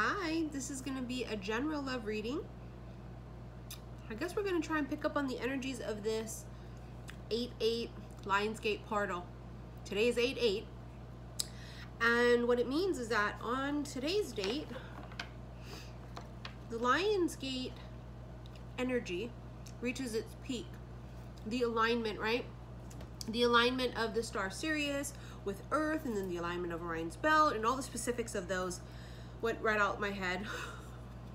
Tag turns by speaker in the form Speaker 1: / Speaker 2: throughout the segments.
Speaker 1: Hi, this is going to be a general love reading. I guess we're going to try and pick up on the energies of this 8-8 Lionsgate portal. Today is 8-8. And what it means is that on today's date, the Lionsgate energy reaches its peak. The alignment, right? The alignment of the star Sirius with Earth and then the alignment of Orion's belt and all the specifics of those went right out of my head.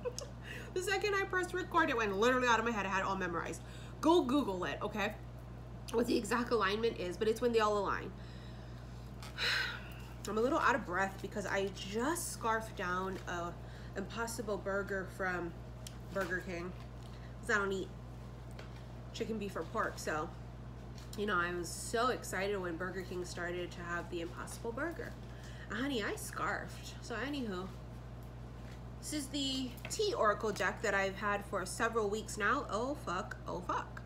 Speaker 1: the second I pressed record, it went literally out of my head. I had it all memorized. Go Google it, okay? What the exact alignment is, but it's when they all align. I'm a little out of breath because I just scarfed down a Impossible Burger from Burger King. Because I don't eat chicken, beef, or pork, so you know, I was so excited when Burger King started to have the Impossible Burger. honey, I scarfed. So anywho, this is the Tea Oracle deck that I've had for several weeks now. Oh fuck, oh fuck.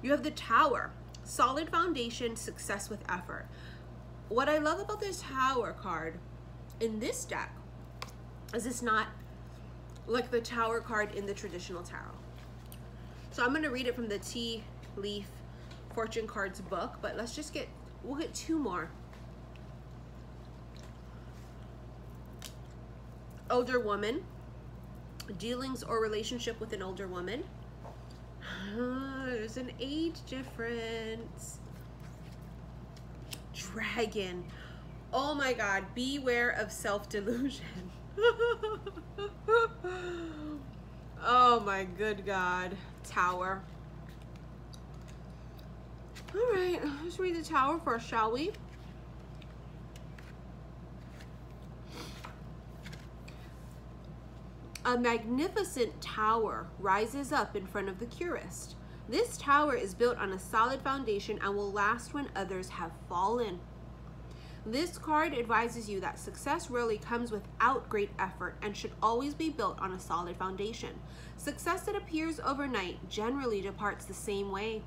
Speaker 1: You have the Tower, solid foundation, success with effort. What I love about this Tower card in this deck is it's not like the Tower card in the traditional tarot. So I'm gonna read it from the Tea Leaf Fortune Cards book, but let's just get, we'll get two more. older woman, dealings or relationship with an older woman. Uh, there's an age difference. Dragon. Oh my God, beware of self-delusion. oh my good God. Tower. All right, let's read the tower first, shall we? A magnificent tower rises up in front of the querist. This tower is built on a solid foundation and will last when others have fallen. This card advises you that success rarely comes without great effort and should always be built on a solid foundation. Success that appears overnight generally departs the same way.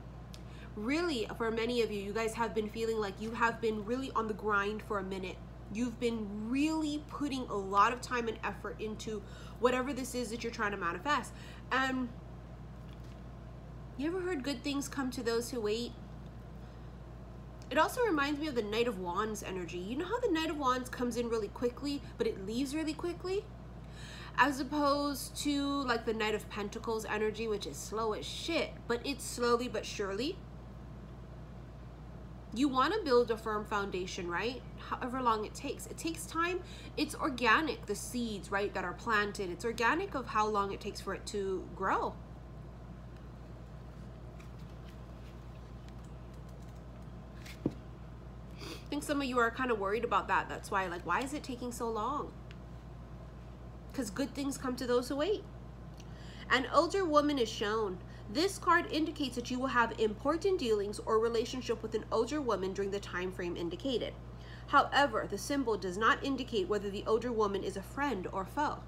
Speaker 1: Really, for many of you, you guys have been feeling like you have been really on the grind for a minute You've been really putting a lot of time and effort into whatever this is that you're trying to manifest. And you ever heard good things come to those who wait? It also reminds me of the Knight of Wands energy. You know how the Knight of Wands comes in really quickly, but it leaves really quickly? As opposed to like the Knight of Pentacles energy, which is slow as shit, but it's slowly but surely you want to build a firm foundation, right? However long it takes. It takes time. It's organic, the seeds, right, that are planted. It's organic of how long it takes for it to grow. I think some of you are kind of worried about that. That's why, like, why is it taking so long? Because good things come to those who wait. An older woman is shown. This card indicates that you will have important dealings or relationship with an older woman during the time frame indicated. However, the symbol does not indicate whether the older woman is a friend or foe,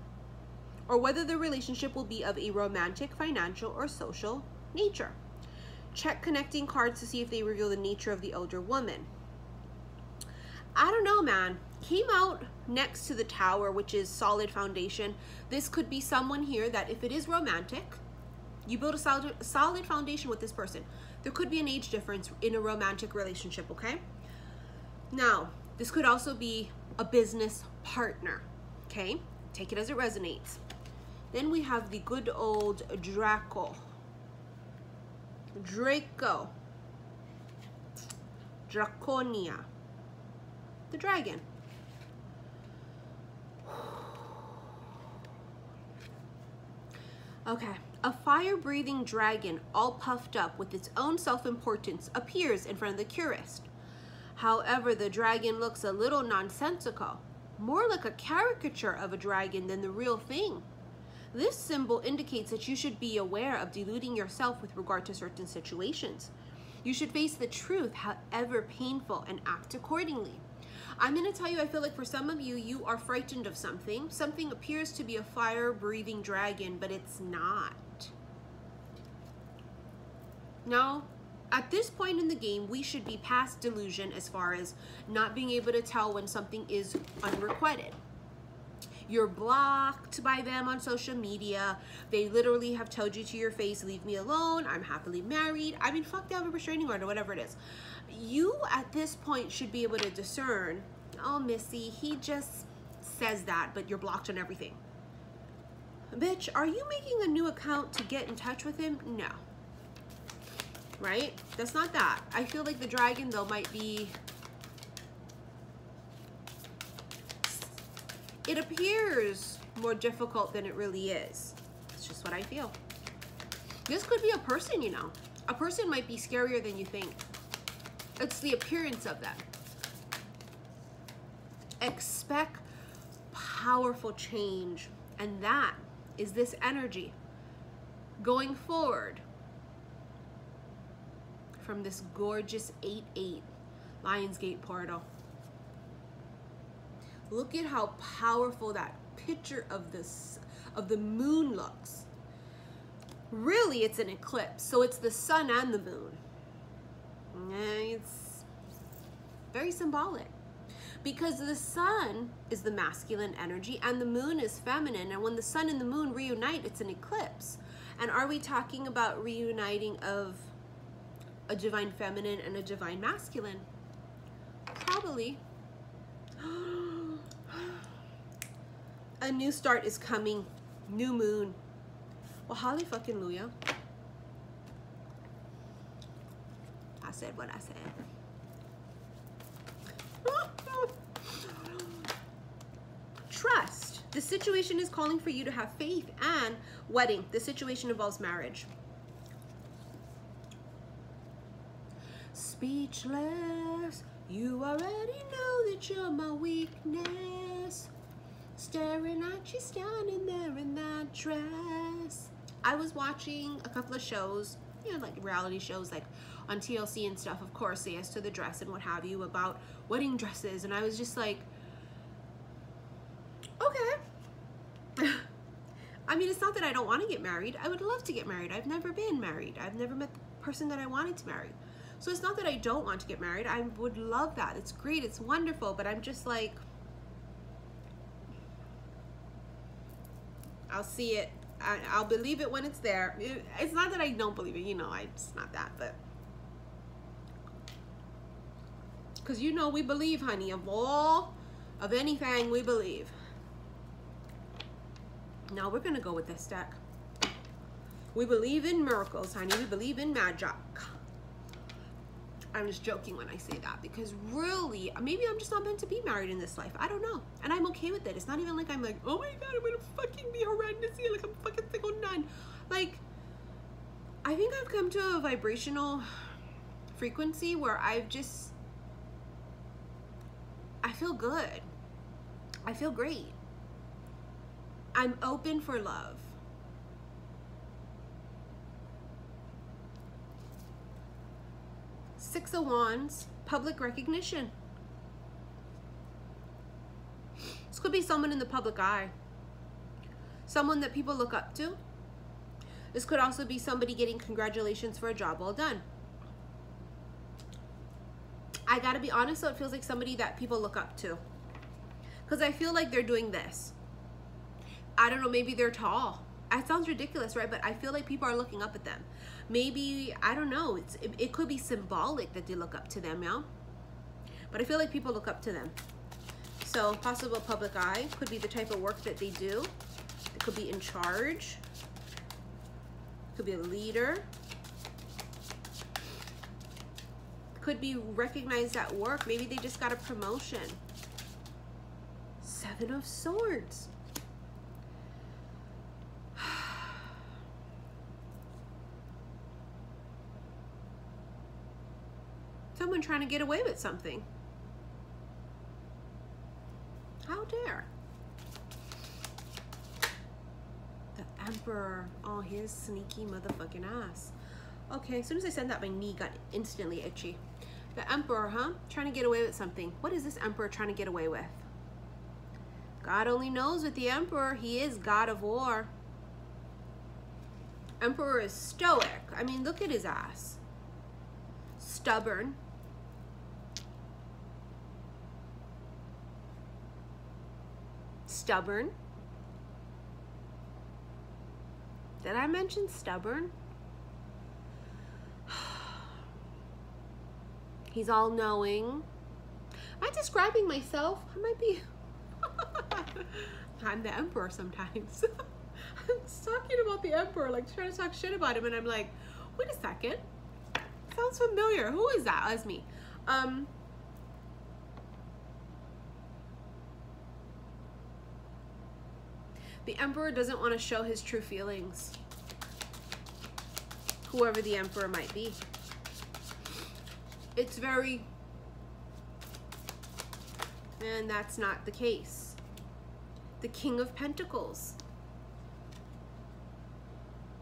Speaker 1: or whether the relationship will be of a romantic, financial, or social nature. Check connecting cards to see if they reveal the nature of the older woman. I don't know, man. Came out next to the tower, which is solid foundation. This could be someone here that if it is romantic, you build a solid, solid foundation with this person. There could be an age difference in a romantic relationship, okay? Now, this could also be a business partner, okay? Take it as it resonates. Then we have the good old Draco. Draco. Draconia. The dragon. Okay, a fire-breathing dragon, all puffed up with its own self-importance, appears in front of the querist. However, the dragon looks a little nonsensical, more like a caricature of a dragon than the real thing. This symbol indicates that you should be aware of deluding yourself with regard to certain situations. You should face the truth, however painful, and act accordingly. I'm going to tell you, I feel like for some of you, you are frightened of something. Something appears to be a fire-breathing dragon, but it's not. Now, at this point in the game, we should be past delusion as far as not being able to tell when something is unrequited. You're blocked by them on social media. They literally have told you to your face, leave me alone. I'm happily married. I mean, fuck, they have a restraining order, whatever it is. You at this point should be able to discern, oh, Missy, he just says that, but you're blocked on everything. Bitch, are you making a new account to get in touch with him? No. Right? That's not that. I feel like the dragon, though, might be it appears more difficult than it really is. It's just what I feel. This could be a person, you know. A person might be scarier than you think. It's the appearance of them. Expect powerful change. And that is this energy going forward from this gorgeous 8-8 Lionsgate portal. Look at how powerful that picture of this of the moon looks. Really, it's an eclipse, so it's the sun and the moon. And It's very symbolic because the sun is the masculine energy and the moon is feminine and when the sun and the moon reunite it's an eclipse and are we talking about reuniting of a divine feminine and a divine masculine probably a new start is coming. New moon. Well, holly fucking Luya. I said what I said. Trust. The situation is calling for you to have faith and wedding. The situation involves marriage. Speechless. You already know that you're my weakness. Staring at you standing there in that dress. I was watching a couple of shows, you know, like reality shows like on TLC and stuff, of course, as to the dress and what have you, about wedding dresses. And I was just like, okay. I mean, it's not that I don't want to get married. I would love to get married. I've never been married. I've never met the person that I wanted to marry. So it's not that I don't want to get married. I would love that. It's great. It's wonderful. But I'm just like, I'll see it. I, will believe it when it's there. It's not that I don't believe it. You know, I, it's not that, but because you know we believe, honey. Of all, of anything, we believe. Now we're gonna go with this deck. We believe in miracles, honey. We believe in magic. I'm just joking when I say that because really, maybe I'm just not meant to be married in this life. I don't know. And I'm okay with it. It's not even like I'm like, oh my God, I'm gonna fucking be horrendous here. Like I'm fucking single nun. Like, I think I've come to a vibrational frequency where I've just, I feel good. I feel great. I'm open for love. Six of Wands, public recognition. This could be someone in the public eye. Someone that people look up to. This could also be somebody getting congratulations for a job well done. I gotta be honest, so it feels like somebody that people look up to. Because I feel like they're doing this. I don't know, maybe they're tall. It sounds ridiculous, right? But I feel like people are looking up at them. Maybe i don't know. It's it, it could be symbolic that they look up to them yeah but i feel like people look up to them. So possible public eye could be the type of work that they do. It could be in charge. Could be a leader. Could be recognized at work. Maybe they just got a promotion. Seven of swords Someone trying to get away with something. How dare? The Emperor. Oh, his sneaky motherfucking ass. Okay, as soon as I said that, my knee got instantly itchy. The Emperor, huh? Trying to get away with something. What is this Emperor trying to get away with? God only knows with the Emperor. He is God of War. Emperor is stoic. I mean, look at his ass. Stubborn. Stubborn. Did I mention stubborn? He's all knowing. Am I describing myself? I might be. I'm the emperor sometimes. I'm talking about the emperor, like trying to talk shit about him, and I'm like, wait a second. Sounds familiar. Who is that? That's me. Um, the emperor doesn't want to show his true feelings. Whoever the emperor might be. It's very, and that's not the case. The king of pentacles.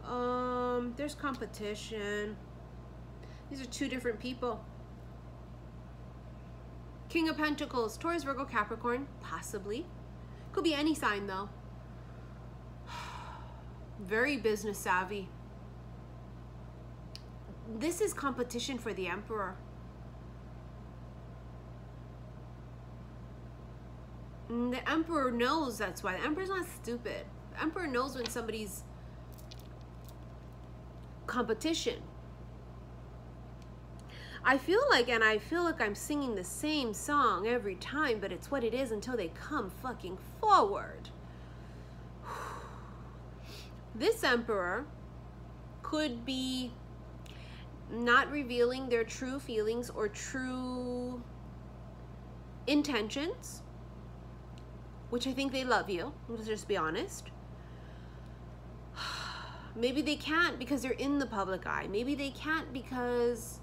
Speaker 1: Um, there's competition. These are two different people. King of Pentacles, Taurus, Virgo, Capricorn, possibly. Could be any sign though. Very business savvy. This is competition for the Emperor. And the Emperor knows that's why. The Emperor's not stupid. The Emperor knows when somebody's competition. I feel like, and I feel like I'm singing the same song every time, but it's what it is until they come fucking forward. This emperor could be not revealing their true feelings or true intentions, which I think they love you, let's just be honest. Maybe they can't because they're in the public eye. Maybe they can't because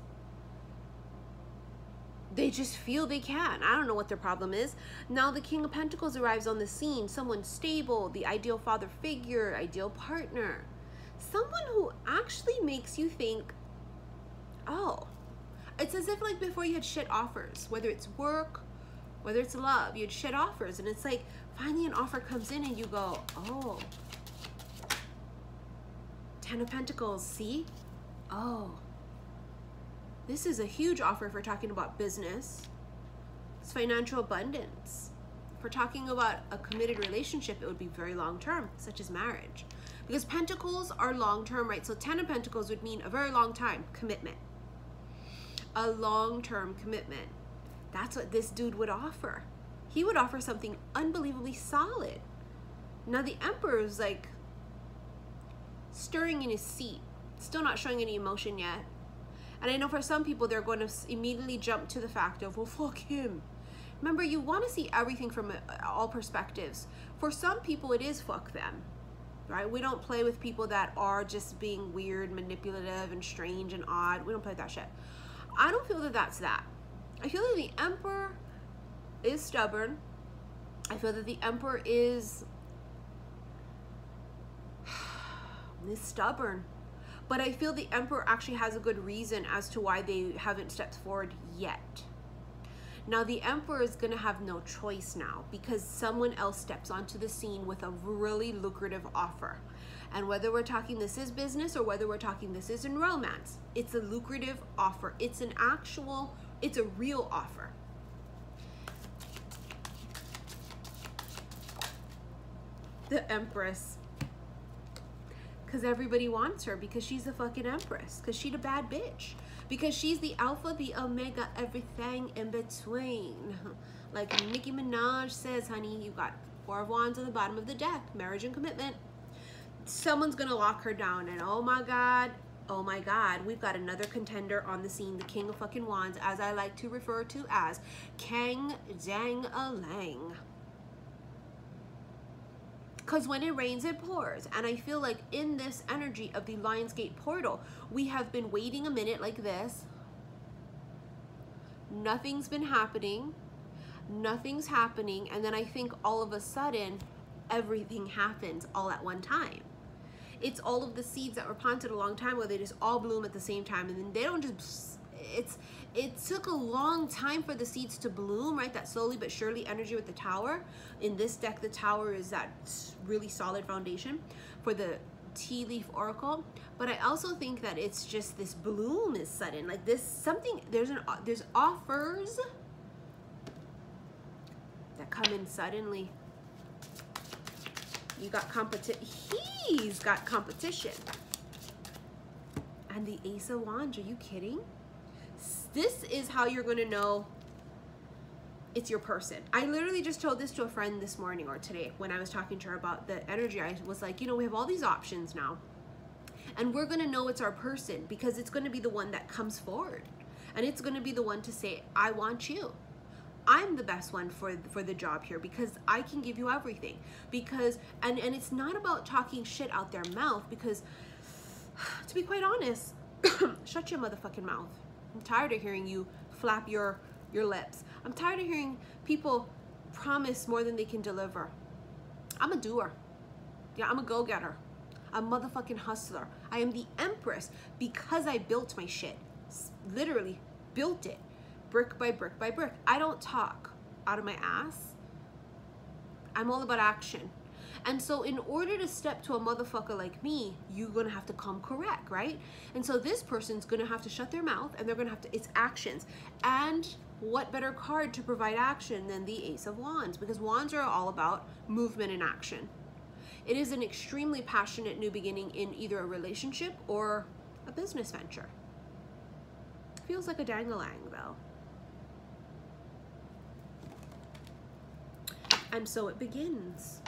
Speaker 1: they just feel they can. I don't know what their problem is. Now the King of Pentacles arrives on the scene. Someone stable, the ideal father figure, ideal partner. Someone who actually makes you think, oh, it's as if like before you had shit offers, whether it's work, whether it's love, you had shit offers. And it's like finally an offer comes in and you go, oh, Ten of Pentacles, see? Oh, this is a huge offer we're talking about business. It's financial abundance. We're talking about a committed relationship, it would be very long term, such as marriage. Because pentacles are long term, right? So 10 of pentacles would mean a very long time commitment. A long term commitment. That's what this dude would offer. He would offer something unbelievably solid. Now the emperor is like stirring in his seat, still not showing any emotion yet. And I know for some people, they're going to immediately jump to the fact of, well, fuck him. Remember, you want to see everything from uh, all perspectives. For some people, it is fuck them, right? We don't play with people that are just being weird, manipulative, and strange and odd. We don't play with that shit. I don't feel that that's that. I feel that the emperor is stubborn. I feel that the emperor is is stubborn. But I feel the emperor actually has a good reason as to why they haven't stepped forward yet. Now, the emperor is going to have no choice now because someone else steps onto the scene with a really lucrative offer. And whether we're talking this is business or whether we're talking this is in romance, it's a lucrative offer. It's an actual, it's a real offer. The Empress because everybody wants her because she's a fucking empress because she's a bad bitch because she's the alpha the omega everything in between. Like nicki minaj says honey you got four of wands on the bottom of the deck marriage and commitment. Someone's gonna lock her down and oh my god oh my god we've got another contender on the scene the king of fucking wands as i like to refer to as kang dang a lang because when it rains, it pours. And I feel like in this energy of the Lionsgate portal, we have been waiting a minute like this. Nothing's been happening. Nothing's happening. And then I think all of a sudden, everything happens all at one time. It's all of the seeds that were planted a long time ago. They just all bloom at the same time. And then they don't just, it's, it took a long time for the seeds to bloom, right? That slowly but surely energy with the tower. In this deck, the tower is that really solid foundation for the tea leaf oracle but i also think that it's just this bloom is sudden like this something there's an there's offers that come in suddenly You got competition. He's got competition. And the Ace of Wands, are you kidding? This is how you're going to know it's your person. I literally just told this to a friend this morning or today when I was talking to her about the energy. I was like, you know, we have all these options now. And we're going to know it's our person because it's going to be the one that comes forward. And it's going to be the one to say, I want you. I'm the best one for for the job here because I can give you everything. Because and and it's not about talking shit out their mouth because to be quite honest, shut your motherfucking mouth. I'm tired of hearing you flap your your lips. I'm tired of hearing people promise more than they can deliver. I'm a doer. Yeah, I'm a go-getter. I'm a motherfucking hustler. I am the empress because I built my shit. Literally built it brick by brick by brick. I don't talk out of my ass. I'm all about action. And so in order to step to a motherfucker like me, you're gonna have to come correct, right? And so this person's gonna have to shut their mouth and they're gonna have to, it's actions. And what better card to provide action than the Ace of Wands? Because Wands are all about movement and action. It is an extremely passionate new beginning in either a relationship or a business venture. Feels like a dangalang though. And so it begins.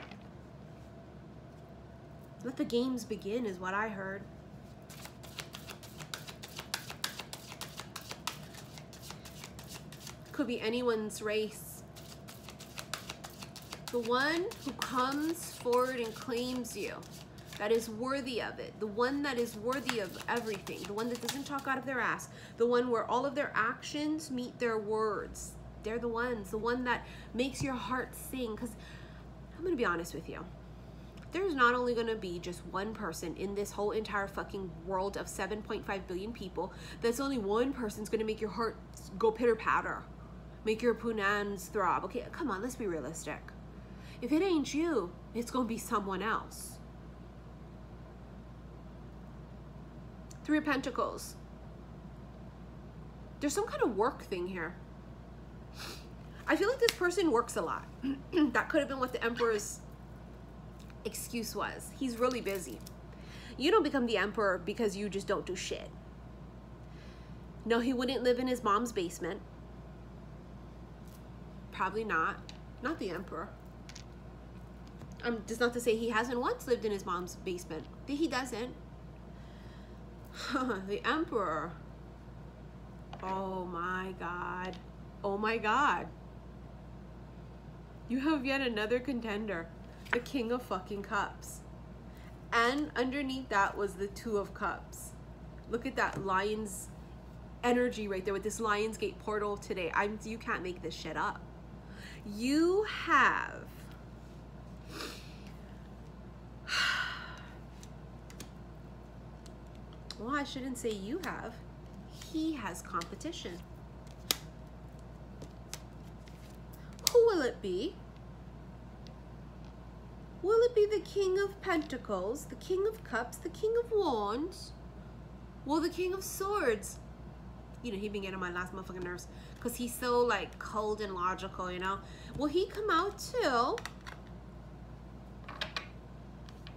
Speaker 1: Let the games begin is what I heard. Could be anyone's race. The one who comes forward and claims you, that is worthy of it, the one that is worthy of everything, the one that doesn't talk out of their ass, the one where all of their actions meet their words, they're the ones, the one that makes your heart sing. Because I'm going to be honest with you. There's not only to be just one person in this whole entire fucking world of 7.5 billion people, that's only one person's to make your heart go pitter patter, make your punans throb. Okay, come on, let's be realistic. If it ain't you, it's to be someone else. Three of Pentacles. There's some kind of work thing here. I feel like this person works a lot. that could have been what the emperor's excuse was. He's really busy. You don't become the emperor because you just don't do shit. No, he wouldn't live in his mom's basement. Probably not. Not the emperor. Um, just not to say he hasn't once lived in his mom's basement. He doesn't. the emperor. Oh my god. Oh my god you have yet another contender, the King of fucking Cups. And underneath that was the Two of Cups. Look at that lion's energy right there with this Lion's Gate portal today. I'm you can't make this shit up. You have Well, I shouldn't say you have. He has competition. Who will it be? Will it be the King of Pentacles, the King of Cups, the King of Wands? Will the King of Swords? You know, he been getting my last motherfucking nerves because he's so like cold and logical, you know? Will he come out too?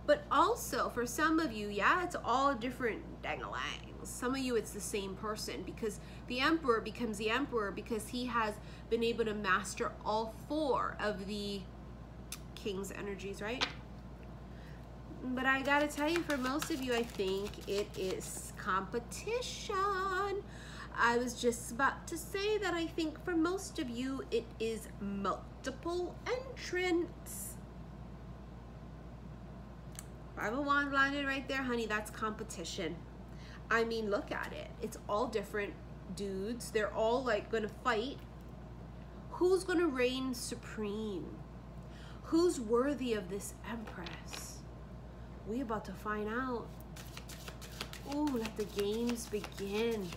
Speaker 1: But also, for some of you, yeah, it's all different dangalangs. Some of you, it's the same person because the Emperor becomes the Emperor because he has been able to master all four of the King's energies, right? But I gotta tell you, for most of you, I think it is competition. I was just about to say that I think for most of you, it is multiple entrants. Five of Wands landed right there, honey. That's competition. I mean, look at it. It's all different dudes. They're all like gonna fight. Who's gonna reign supreme? Who's worthy of this empress? We about to find out. Oh, let the games begin.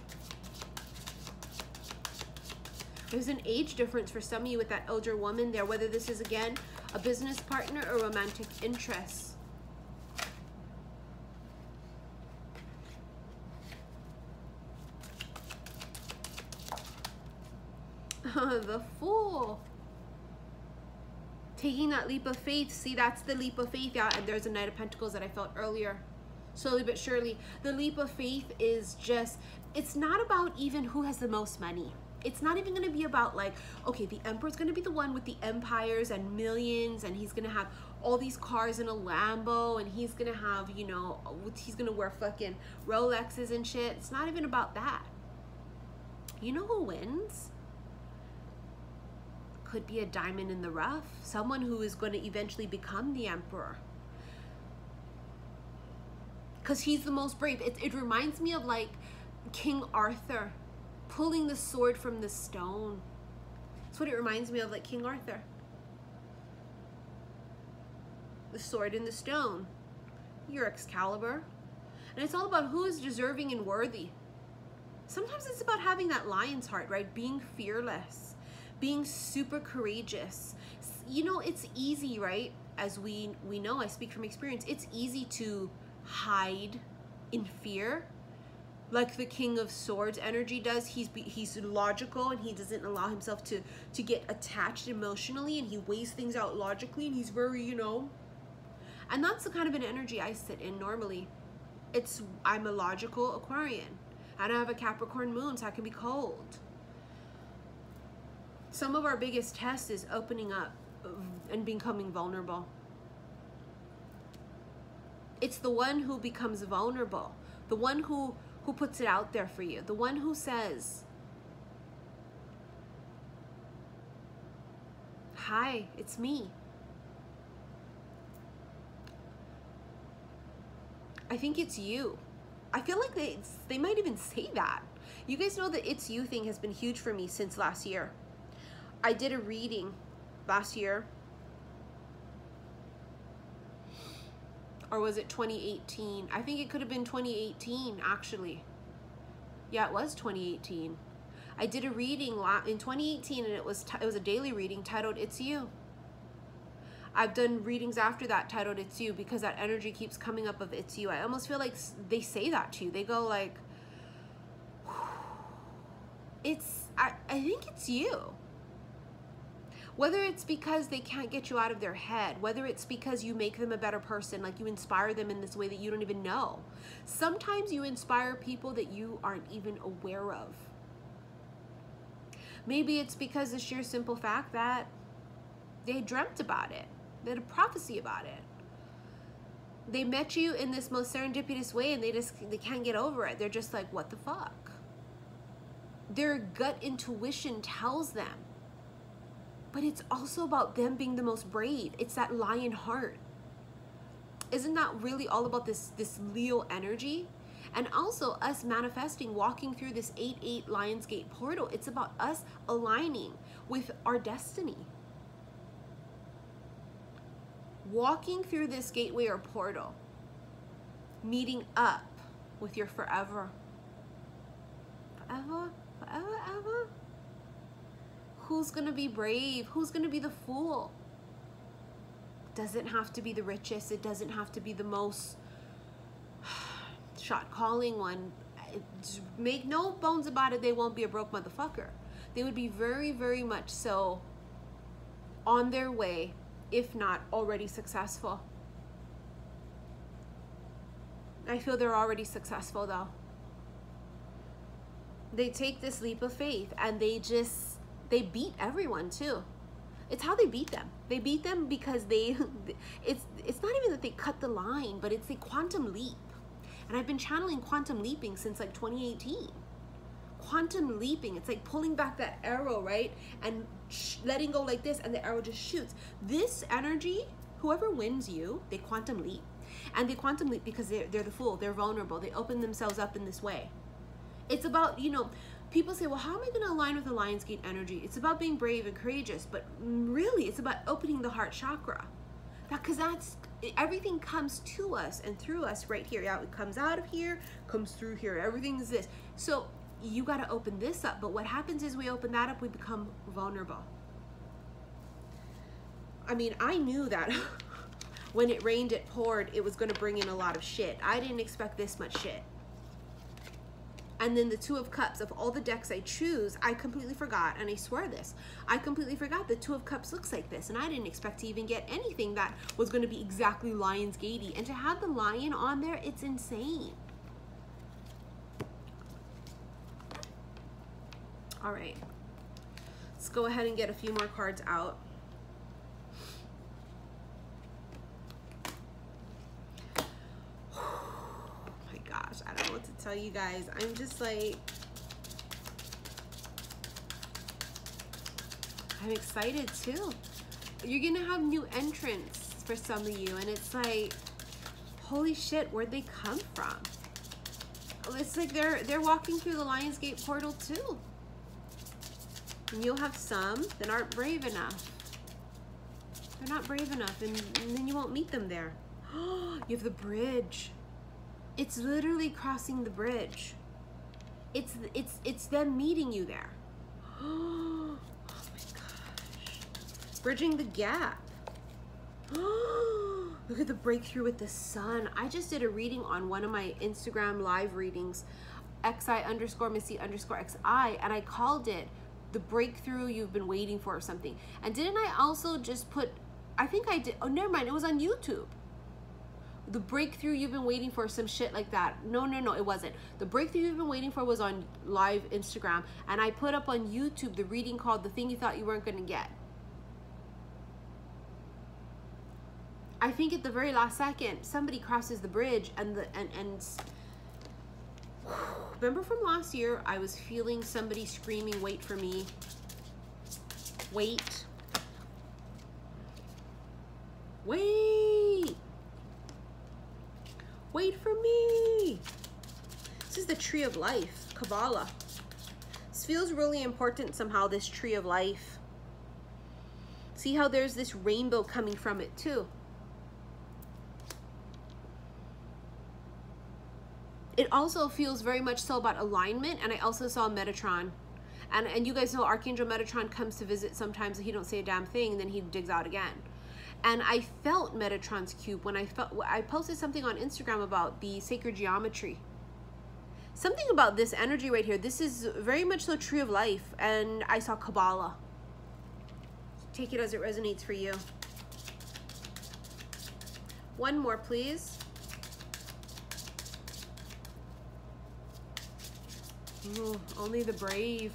Speaker 1: There's an age difference for some of you with that elder woman there, whether this is, again, a business partner or romantic interest. the Fool. Taking that leap of faith. See, that's the leap of faith. Yeah, and there's a Knight of Pentacles that I felt earlier. Slowly but surely. The leap of faith is just, it's not about even who has the most money. It's not even to be about like, okay, the emperor's to be the one with the empires and millions and he's to have all these cars in a Lambo and he's to have, you know, he's to wear fucking Rolexes and shit. It's not even about that. You know who wins? Could be a diamond in the rough, someone who is going to eventually become the emperor. Because he's the most brave. It, it reminds me of like King Arthur pulling the sword from the stone. That's what it reminds me of, like King Arthur. The sword in the stone. Your Excalibur. And it's all about who is deserving and worthy. Sometimes it's about having that lion's heart, right? Being fearless being super courageous. You know, it's easy, right? As we we know, I speak from experience. It's easy to hide in fear like the king of swords energy does he's he's logical and he doesn't allow himself to to get attached emotionally and he weighs things out logically and he's very you know and that's the kind of an energy i sit in normally it's i'm a logical aquarian and i have a capricorn moon so i can be cold some of our biggest tests is opening up and becoming vulnerable. It's the one who becomes vulnerable, the one who, who puts it out there for you, the one who says, Hi, it's me. I think it's you. I feel like they they might even say that. You guys know the it's you thing has been huge for me since last year. I did a reading last year. Or was it 2018? I think it could have been 2018, actually. Yeah, it was 2018. I did a reading in 2018 and it was it was a daily reading titled It's You. I've done readings after that titled It's You because that energy keeps coming up of It's You. I almost feel like they say that to you. They go like it's I, I think it's you whether it's because they can't get you out of their head, whether it's because you make them a better person, like you inspire them in this way that you don't even know. Sometimes you inspire people that you aren't even aware of. Maybe it's because the sheer simple fact that they dreamt about it, they had a prophecy about it. They met you in this most serendipitous way and they just they can't get over it. They're just like, what the fuck? Their gut intuition tells them but it's also about them being the most brave. It's that lion heart. Isn't that really all about this this Leo energy? And also us manifesting, walking through this 8-8 Lionsgate portal. It's about us aligning with our destiny. Walking through this gateway or portal, meeting up with your forever. Forever, forever, ever Who's going to be brave? Who's going to be the fool? Doesn't have to be the richest. It doesn't have to be the most shot calling one. Make no bones about it, they won't be a broke motherfucker. They would be very, very much so on their way, if not already successful. I feel they're already successful though. They take this leap of faith and they just they beat everyone too. It's how they beat them. They beat them because they it's it's not even that they cut the line, but it's a quantum leap. And I've been channeling quantum leaping since like 2018. Quantum leaping, it's like pulling back that arrow, right? And letting go like this and the arrow just shoots. This energy, whoever wins you, they quantum leap. And they quantum leap because they're, they're the fool, they're vulnerable, they open themselves up in this way. It's about, you know, people say, well, how am I going to align with the Lionsgate energy? It's about being brave and courageous, but really it's about opening the heart chakra. Because that, that's, everything comes to us and through us right here. Yeah, it comes out of here, comes through here. Everything is this. So you got to open this up. But what happens is we open that up, we become vulnerable. I mean, I knew that when it rained, it poured, it was going to bring in a lot of shit. I didn't expect this much shit. And then the Two of Cups, of all the decks I choose, I completely forgot, and I swear this, I completely forgot the Two of Cups looks like this, and I didn't expect to even get anything that was going to be exactly Lion's Gatey. And to have the lion on there, it's insane. All right, let's go ahead and get a few more cards out. Tell you guys. I'm just like, I'm excited too. You're gonna have new entrants for some of you, and it's like, holy shit, where'd they come from? It's like they're they're walking through the Lionsgate portal too. And you'll have some that aren't brave enough. They're not brave enough, and, and then you won't meet them there. you have the bridge. It's literally crossing the bridge. It's it's it's them meeting you there. Oh my gosh. Bridging the gap. Look at the breakthrough with the sun. I just did a reading on one of my Instagram live readings, xi underscore missy underscore xi, and I called it the breakthrough you've been waiting for or something. And didn't I also just put, I think I did, oh, never mind, it was on YouTube the breakthrough you've been waiting for, some shit like that. No, no, no, it wasn't. The breakthrough you've been waiting for was on live Instagram, and I put up on YouTube the reading called The Thing You Thought You Weren't Gonna Get. I think at the very last second, somebody crosses the bridge and the and and remember from last year, I was feeling somebody screaming, wait for me. Wait. Wait. Wait for me. This is the tree of life, Kabbalah. This feels really important somehow, this tree of life. See how there's this rainbow coming from it too. It also feels very much so about alignment, and I also saw Metatron. And, and you guys know Archangel Metatron comes to visit sometimes he don't say a damn thing, and then he digs out again and I felt Metatron's cube when I felt I posted something on Instagram about the sacred geometry. Something about this energy right here. This is very much the tree of life, and I saw Kabbalah. Take it as it resonates for you. One more, please. Ooh, only the brave.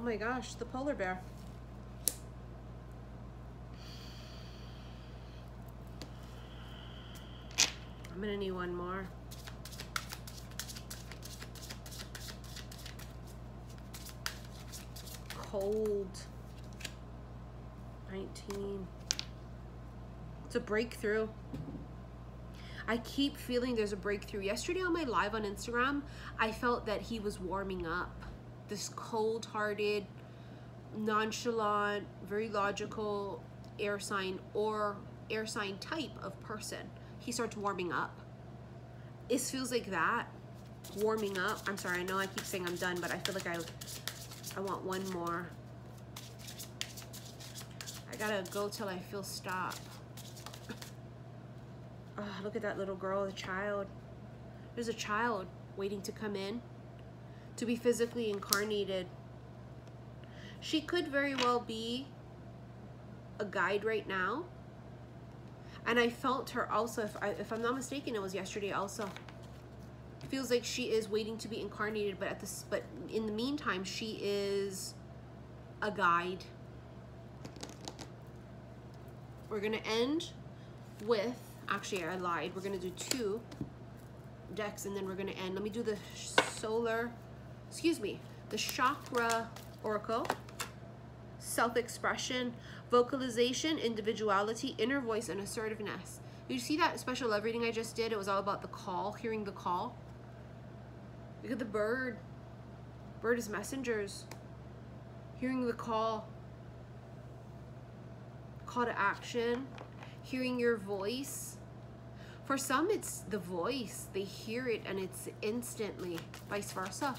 Speaker 1: Oh my gosh, the polar bear. I'm gonna need one more. Cold. 19. It's a breakthrough. I keep feeling there's a breakthrough. Yesterday on my live on Instagram, I felt that he was warming up this cold-hearted, nonchalant, very logical air sign or air sign type of person. He starts warming up. It feels like that, warming up. I'm sorry, I know I keep saying I'm done, but I feel like I, I want one more. I gotta go till I feel stop. Oh, look at that little girl, the child. There's a child waiting to come in to be physically incarnated. She could very well be a guide right now. And I felt her also, if, I, if I'm not mistaken, it was yesterday also. Feels like she is waiting to be incarnated, but at this, but in the meantime, she is a guide. We're gonna end with, actually I lied, we're gonna do two decks and then we're gonna end. Let me do the solar excuse me, the chakra oracle, self-expression, vocalization, individuality, inner voice, and assertiveness. You see that special love reading I just did? It was all about the call, hearing the call. Look at the bird. Bird is messengers. Hearing the call. Call to action. Hearing your voice. For some, it's the voice. They hear it and it's instantly. Vice versa.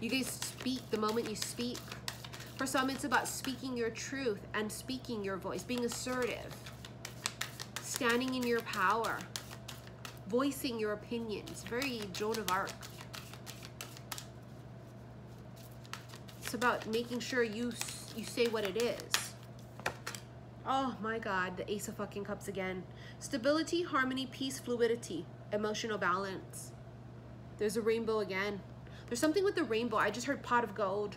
Speaker 1: You guys speak the moment you speak. For some, it's about speaking your truth and speaking your voice, being assertive, standing in your power, voicing your opinions. Very Joan of Arc. It's about making sure you you say what it is. Oh my God, the Ace of fucking Cups again. Stability, harmony, peace, fluidity, emotional balance. There's a rainbow again. There's something with the rainbow. I just heard pot of gold.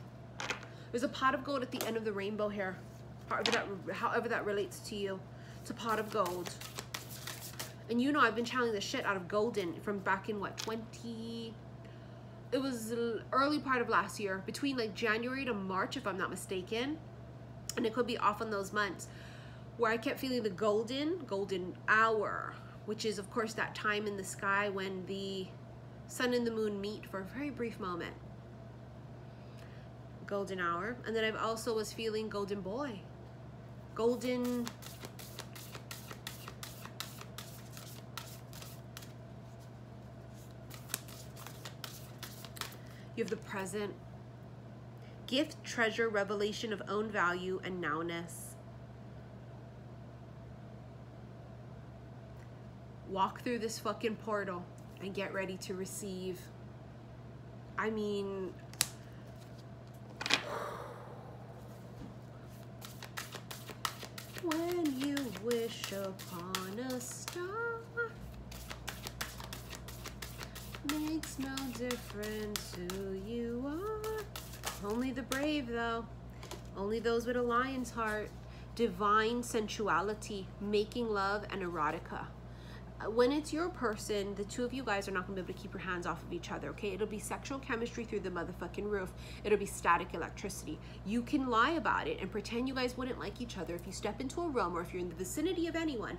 Speaker 1: There's a pot of gold at the end of the rainbow here. However that, however that relates to you. It's a pot of gold. And you know I've been channeling the shit out of golden from back in what, 20... It was early part of last year. Between like January to March, if I'm not mistaken. And it could be off on those months. Where I kept feeling the golden, golden hour. Which is of course that time in the sky when the sun and the moon meet for a very brief moment. Golden hour. And then I've also was feeling golden boy. Golden You have the present. Gift, treasure, revelation of own value and nowness. Walk through this fucking portal and get ready to receive. I mean, when you wish upon a star makes no difference who you are. Only the brave though. Only those with a lion's heart. Divine sensuality, making love and erotica when it's your person, the two of you guys are not gonna be able to keep your hands off of each other, okay? It'll be sexual chemistry through the motherfucking roof. It'll be static electricity. You can lie about it and pretend you guys wouldn't like each other. If you step into a room or if you're in the vicinity of anyone,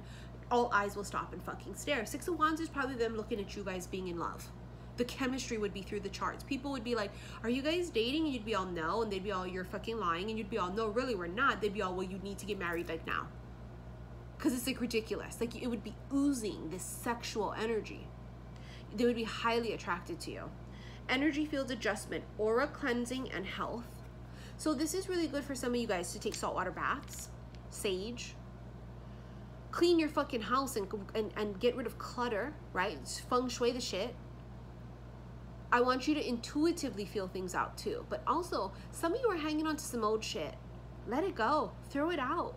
Speaker 1: all eyes will stop and fucking stare. Six of Wands is probably them looking at you guys being in love. The chemistry would be through the charts. People would be like, Are you guys dating? And you'd be all, No. And they'd be all, You're fucking lying. And you'd be all, No, really, we're not. They'd be all, Well, you need to get married like now because it's like ridiculous. Like it would be oozing this sexual energy. They would be highly attracted to you. Energy field adjustment, aura cleansing, and health. So this is really good for some of you guys to take saltwater baths, sage, clean your fucking house and, and, and get rid of clutter, right? Feng shui the shit. I want you to intuitively feel things out too. But also, some of you are hanging on to some old shit. Let it go. Throw it out.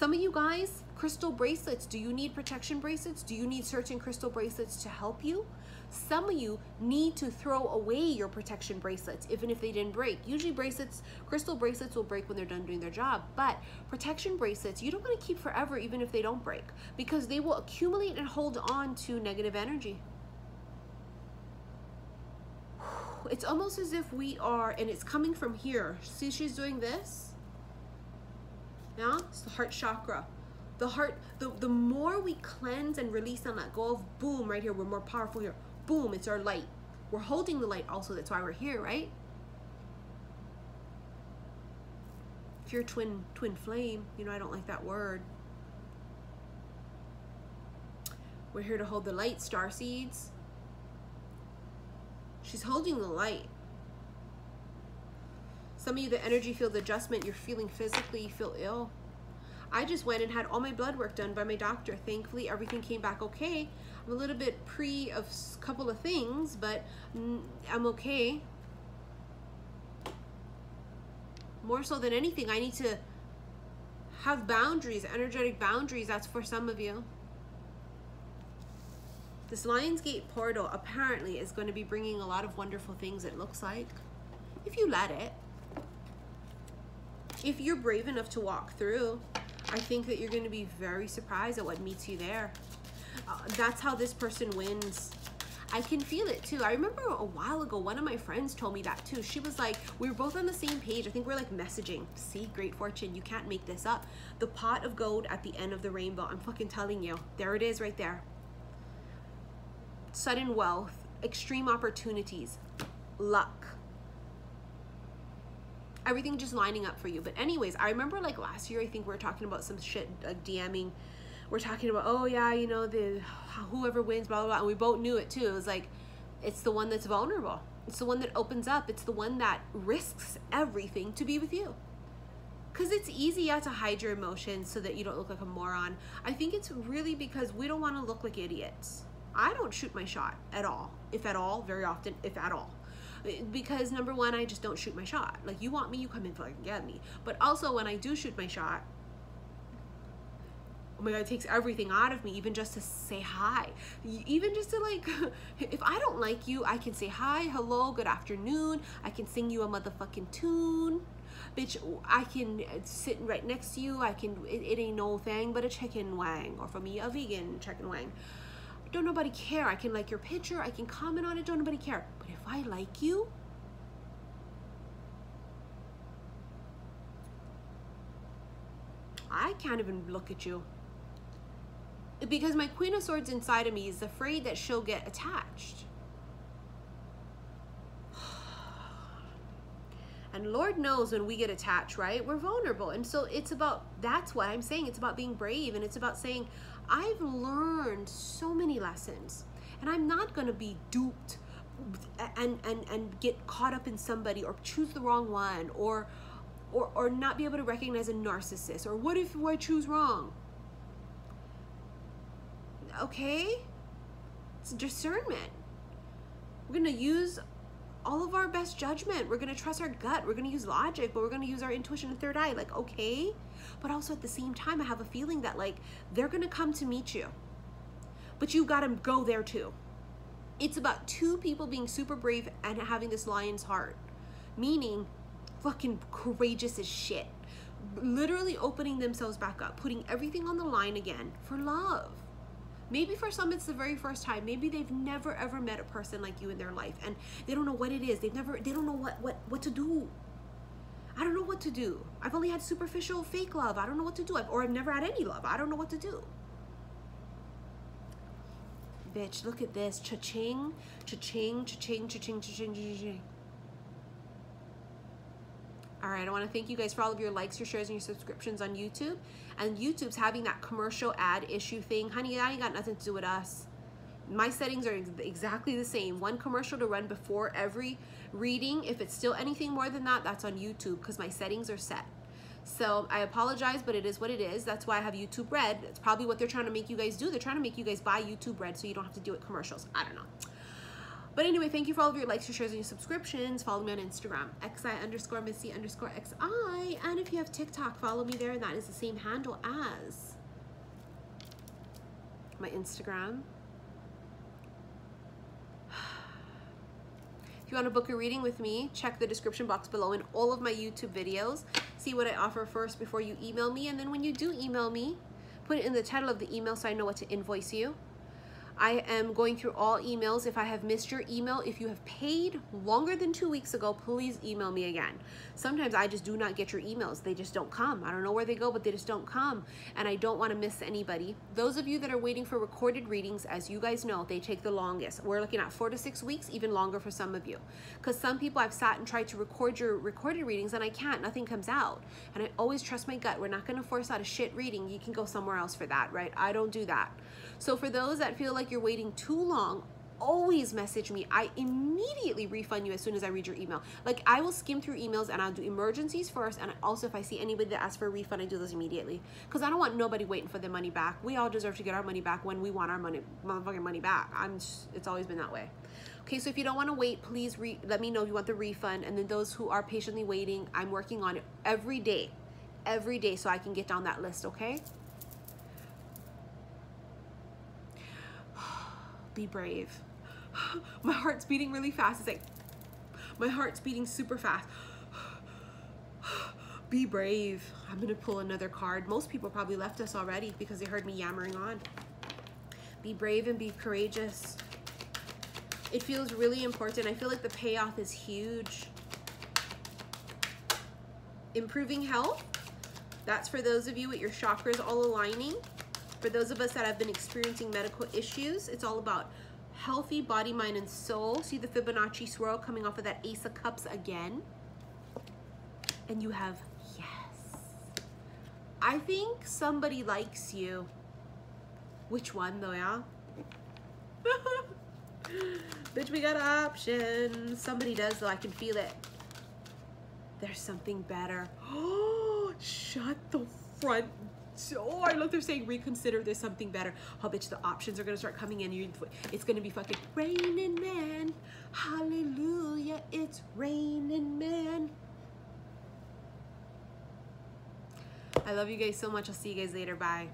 Speaker 1: Some of you guys, crystal bracelets. Do you need protection bracelets? Do you need certain crystal bracelets to help you? Some of you need to throw away your protection bracelets, even if they didn't break. Usually bracelets, crystal bracelets will break when they're done doing their job, but protection bracelets, you don't want to keep forever even if they don't break because they will accumulate and hold on to negative energy. It's almost as if we are, and it's coming from here. See, she's doing this yeah, it's the heart chakra. The heart, the, the more we cleanse and release and let go of, boom, right here, we're more powerful here. Boom, it's our light. We're holding the light also, that's why we're here, right? If you're twin, twin flame, you know, I don't like that word. We're here to hold the light, star seeds. She's holding the light. Some of you, the energy field adjustment, you're feeling physically, you feel ill. I just went and had all my blood work done by my doctor. Thankfully, everything came back okay. I'm a little bit pre of a couple of things, but I'm okay. More so than anything, I need to have boundaries, energetic boundaries. That's for some of you. This Lionsgate portal apparently is going to be bringing a lot of wonderful things, it looks like. If you let it if you're brave enough to walk through, I think that you're going to be very surprised at what meets you there. Uh, that's how this person wins. I can feel it too. I remember a while ago, one of my friends told me that too. She was like, we were both on the same page. I think we're like messaging. See, great fortune. You can't make this up. The pot of gold at the end of the rainbow. I'm fucking telling you. There it is right there. Sudden wealth, extreme opportunities, luck everything just lining up for you. But anyways, I remember like last year, I think we were talking about some shit, like DMing. We're talking about, oh yeah, you know, the whoever wins, blah, blah, blah. And we both knew it too. It was like, it's the one that's vulnerable. It's the one that opens up. It's the one that risks everything to be with you. because it's easy yeah, to hide your emotions so that you don't look like a moron. I think it's really because we don't want to look like idiots. I don't shoot my shot at all, if at all, very often, if at all. Because number one, I just don't shoot my shot. Like you want me, you come in fucking get me. But also when I do shoot my shot, oh my god, it takes everything out of me, even just to say hi. Even just to like, if I don't like you, I can say hi, hello, good afternoon. I can sing you a motherfucking tune. Bitch, I can uh, sit right next to you. I can, it, it ain't no thing but a chicken wang. Or for me, a vegan chicken wang. Don't nobody care. I can like your picture. I can comment on it. Don't nobody care. But if I like you, I can't even look at you because my queen of swords inside of me is afraid that she'll get attached and lord knows when we get attached right we're vulnerable and so it's about that's what i'm saying it's about being brave and it's about saying i've learned so many lessons and i'm not going to be duped and and and get caught up in somebody or choose the wrong one or or or not be able to recognize a narcissist or what if i choose wrong okay? It's discernment. We're gonna use all of our best judgment. We're gonna trust our gut. We're gonna use logic, but we're gonna use our intuition and third eye. Like, okay. But also at the same time, I have a feeling that like they're gonna come to meet you. But you've gotta go there too. It's about two people being super brave and having this lion's heart. Meaning fucking courageous as shit. Literally opening themselves back up, putting everything on the line again for love. Maybe for some it's the very first time. Maybe they've never ever met a person like you in their life and they don't know what it is. They've never they don't know what what what to do. I don't know what to do. I've only had superficial fake love. I don't know what to do. I've, or I've never had any love. I don't know what to do. Bitch, look at this. Cha-ching, cha-ching, cha-ching, cha-ching, cha-ching, cha-ching. All right, I want to thank you guys for all of your likes, your shares, and your subscriptions on YouTube. And YouTube's having that commercial ad issue thing. Honey, that ain't got nothing to do with us. My settings are exactly the same. One commercial to run before every reading. If it's still anything more than that, that's on YouTube because my settings are set. So I apologize, but it is what it is. That's why I have YouTube Red. It's probably what they're trying to make you guys do. They're trying to make you guys buy YouTube Red so you don't have to do it commercials. I don't know. But anyway, thank you for all of your likes, your shares, and your subscriptions. Follow me on Instagram, xi underscore missy underscore xi. And if you have TikTok, follow me there. And that is the same handle as my Instagram. If you want to book a reading with me, check the description box below in all of my YouTube videos. See what I offer first before you email me. And then when you do email me, put it in the title of the email so I know what to invoice you. I am going through all emails. If I have missed your email, if you have paid longer than two weeks ago, please email me again. Sometimes I just do not get your emails. They just don't come. I don't know where they go, but they just don't come. And I don't want to miss anybody. Those of you that are waiting for recorded readings, as you guys know, they take the longest. We're looking at four to six weeks, even longer for some of you. Because some people I've sat and tried to record your recorded readings and I can't. Nothing comes out. And I always trust my gut. We're not going to force out a shit reading. You can go somewhere else for that, right? I don't do that. So for those that feel like you're waiting too long, always message me. I immediately refund you as soon as I read your email. Like I will skim through emails and I'll do emergencies first. And also if I see anybody that asks for a refund, I do those immediately. Cause I don't want nobody waiting for their money back. We all deserve to get our money back when we want our money, motherfucking money back. I'm, just, it's always been that way. Okay, so if you don't want to wait, please let me know if you want the refund. And then those who are patiently waiting, I'm working on it every day, every day so I can get down that list, okay? Be brave. my heart's beating really fast. It's like, my heart's beating super fast. be brave. I'm gonna pull another card. Most people probably left us already because they heard me yammering on. Be brave and be courageous. It feels really important. I feel like the payoff is huge. Improving health. That's for those of you with your chakras all aligning. For those of us that have been experiencing medical issues, it's all about healthy body, mind, and soul. See the Fibonacci swirl coming off of that Ace of Cups again. And you have yes. I think somebody likes you. Which one though, yeah? Bitch, we got options. Somebody does though, I can feel it. There's something better. Oh, Shut the front door. Oh, I love they're saying reconsider. There's something better. Oh, bitch, the options are gonna start coming in. You, it's gonna be fucking raining man. Hallelujah, it's raining man. I love you guys so much. I'll see you guys later. Bye.